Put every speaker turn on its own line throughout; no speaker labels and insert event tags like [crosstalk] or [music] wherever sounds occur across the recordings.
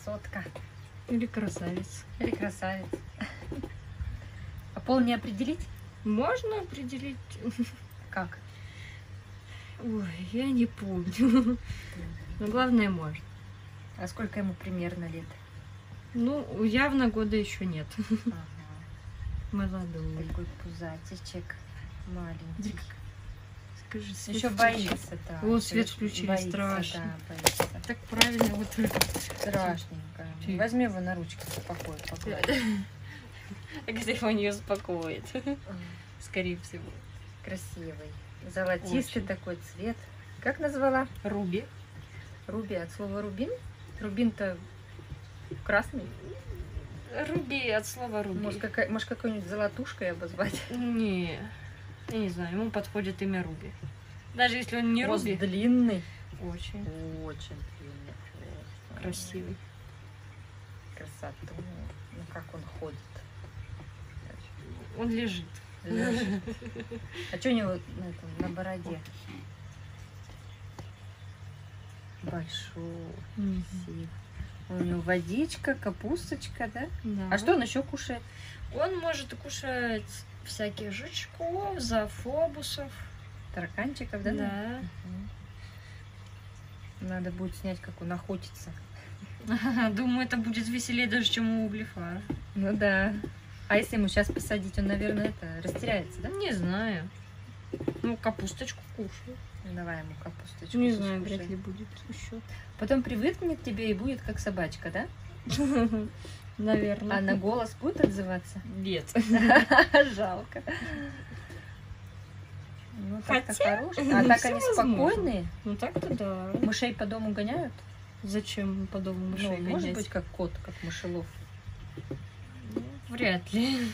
красотка.
Или красавец.
Или красавец. А пол не определить?
Можно определить?
Как?
Ой, я не помню. Но главное можно.
А сколько ему примерно лет?
Ну, явно года еще нет.
Ага.
Молодой.
Такой пузатичек маленький.
Скажи, свет
Еще боится, да.
О, свет включили,
боится,
страшно.
Да, боится.
Так правильно, вот
Страшненько.
Ты. [laughs]
Возьми его на ручки, спокойно, спокойно. [laughs]
где он ее успокоит. [laughs] Скорее всего.
Красивый. Золотистый
Очень.
такой цвет. Как назвала?
Руби.
Руби от слова рубин? Рубин-то красный.
Руби от слова руби.
Может, какая, может какой-нибудь золотушкой обозвать?
Не, я не знаю, ему подходит имя Руби. Даже если он не Руби,
длинный.
очень
Очень длинный.
красивый.
Красоту. Ну, как он ходит.
Он лежит.
Лежит. А что у него на, этом, на бороде? Большой, красивый. У него водичка, капусточка, да?
Да.
А что он еще кушает?
Он может кушать всяких жучков, зоофобусов.
Тараканчиков, да?
Да.
Мгм. Надо будет снять, как он охотится.
Думаю, это будет веселее даже, чем у углефара.
Ну да. А если ему сейчас посадить, он, наверное, это растеряется, да?
Не знаю. Ну, капусточку кушаю.
Ну, Давай ему капусточку.
Не знаю, вряд ли будет еще.
Потом привыкнет к тебе и будет как собачка, да? [laughs]
Наверное.
А на голос будет отзываться?
Нет. [laughs]
Жалко. Ну, так-то
Хотя,
хорошие. А так они спокойные.
Ну так-то да.
Мышей по дому гоняют?
Зачем по дому
Ну,
мышей
может
гонять?
быть, как кот, как мышелов.
Ну, Вряд ли.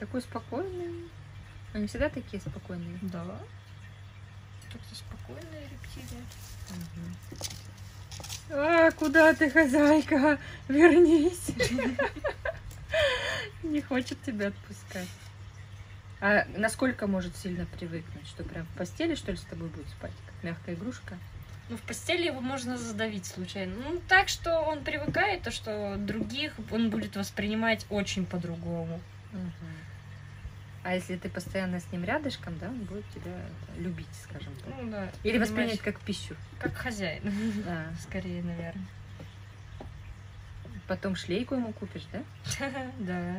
Такой спокойный. Они всегда такие спокойные.
Да. Так-то спокойная рептилия.
А, куда ты, хозяйка? Вернись. Не хочет тебя отпускать. А насколько может сильно привыкнуть? Что прям в постели, что ли, с тобой будет спать? Как мягкая игрушка?
Ну, в постели его можно задавить случайно. Ну, так что он привыкает, то что других он будет воспринимать очень по-другому.
А если ты постоянно с ним рядышком, да, он будет тебя это, любить, скажем так.
Ну, да.
Или воспринять как пищу.
как хозяин. [laughs]
Да.
Скорее, наверное.
Потом шлейку ему купишь, да? [laughs]
Да.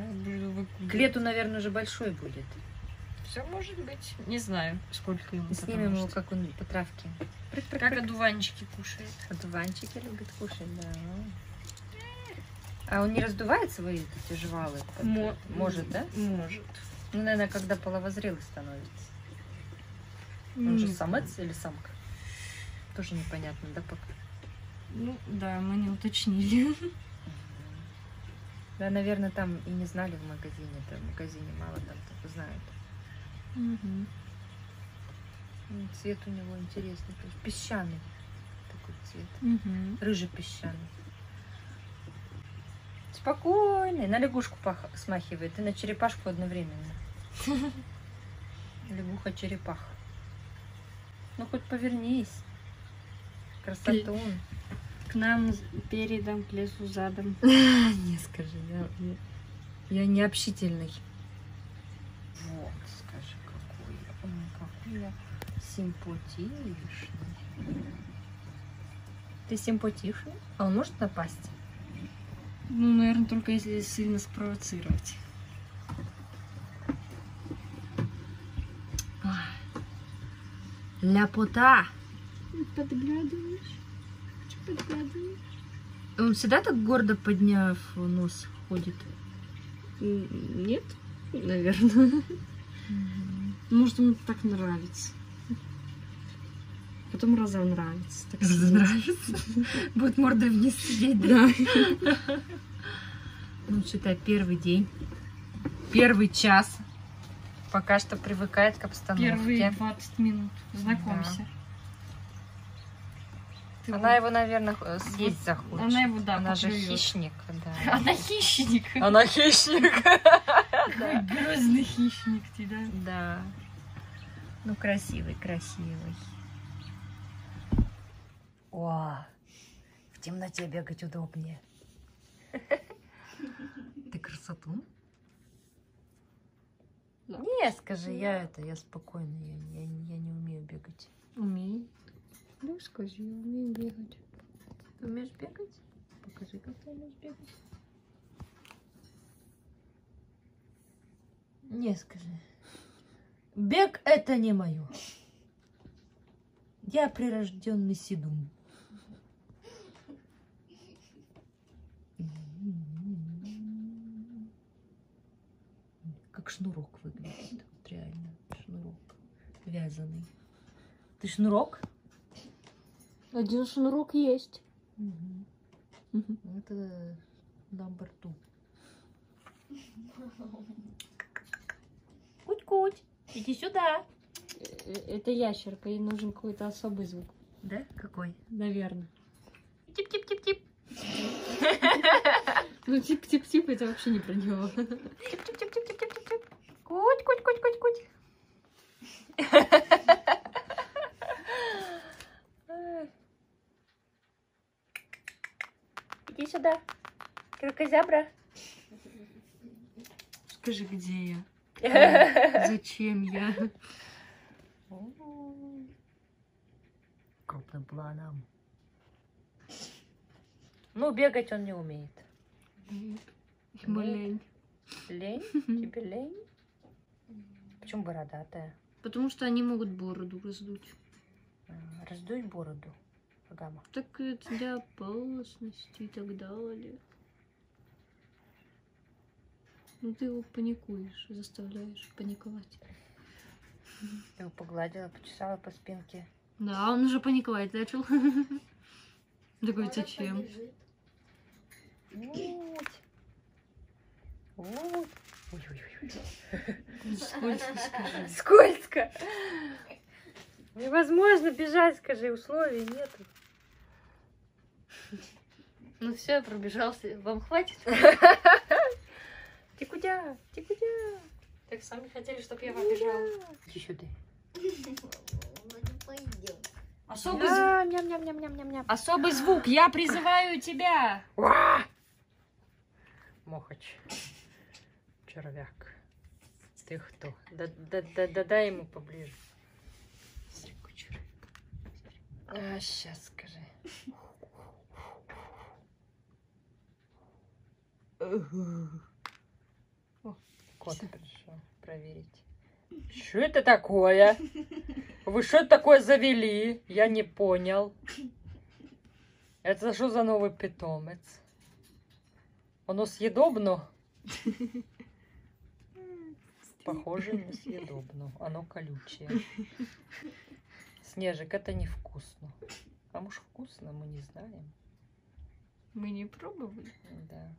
К лету, наверное, уже большой будет.
Все может быть. Не знаю, сколько ему.
Снимем его, как он по травке.
Как одуванчики кушает.
Одуванчики любит кушать, да. А он не раздувает свои эти жвалы?
Мо-
Может, да?
Может.
Ну, наверное, когда половозрелый становится. Он же самец или самка? Тоже непонятно, да, пока?
Ну, да, мы не уточнили.
Да, наверное, там и не знали в магазине. Да, в магазине мало там так знают.
Мгм.
М, Цвет у него интересный, то есть песчаный такой цвет.
Мгм.
Рыжий песчаный. Спокойный, на лягушку смахивает и на черепашку одновременно. Лягуха-черепаха. Ну хоть повернись. Красотун.
К нам передом, к лесу задом. [laughs]
Не скажи, я, я, я не общительный. Вот, скажи, какой я, ой, какой я симпатичный. Ты симпатичный? А он может напасть?
Ну, наверное, только если сильно спровоцировать.
Ляпота!
Подглядываешь? Подглядываешь?
Он всегда так гордо подняв нос ходит?
Нет, наверное. Может, ему так нравится. Потом разонравится. Так сказать.
Нравится? [laughs] Будет мордой вниз сидеть, да? Ну, считай, первый день. Первый час. Пока что привыкает к обстановке.
Первые 20 минут. Знакомься. Ты
Она
вот-
его, наверное, съесть захочет.
Она его, да,
Она же
поклюет.
хищник, да. [laughs]
Она хищник.
Она хищник. [laughs]
Какой грозный хищник тебя.
Да. Ну, красивый, красивый. О, темноте бегать удобнее. [laughs] Ты красоту?
Да.
Не, скажи, я это, я спокойно, я, я, я не умею бегать.
Умеет. Ну, скажи, умею бегать.
Ты умеешь бегать? Покажи, как ты умеешь бегать. Не, скажи. Бег это не мое. Я прирожденный седун. Как шнурок выглядит. Вот реально, шнурок. Вязаный. Ты шнурок?
Один шнурок есть.
Мгм. Это на борту. Куть-куть, иди сюда.
Э, Это ящерка, ей нужен какой-то особый звук.
Да? Какой?
Наверное.
Тип-тип-тип-тип.
Ну, тип-тип-тип, это вообще не про него.
Тип-тип-тип-тип-тип-тип. Куть-куть-куть-куть-куть. Иди сюда. Крокозябра.
Скажи, где я? [laughs] Зачем я?
Крупным планом. Ну, бегать он не умеет.
Ему лень.
Лень? [laughs] Тебе лень? Почему бородатая?
Потому что они могут бороду раздуть.
А, Раздуй бороду. Агама.
Так это для опасности и так далее. Ну ты его паникуешь, заставляешь паниковать.
Ты его погладила, почесала по спинке.
Да, он уже паниковать начал. [laughs] Такой, зачем?
Уть. Уть. Ой-ой-ой.
Скользко скажи.
Скользко. Невозможно бежать, скажи, условий нету.
Ну все, пробежался. Вам хватит?
Ты куда? Ты куда?
Так сами хотели, чтобы я побежала.
Иди сюда.
Особый звук.
А, Ням-ням-ням-ням-ням.
Особый звук. Я призываю тебя.
Мохач. Червяк. Ты кто? Да, да, да, да, дай ему поближе. А, сейчас скажи. О, Кот пришел проверить. Что это такое? Вы что такое завели? Я не понял. Это что за новый питомец? Оно съедобно? Похоже на съедобно. [laughs] Оно колючее. [laughs] Снежик, это невкусно. А может вкусно, мы не знаем.
Мы не пробовали.
Да.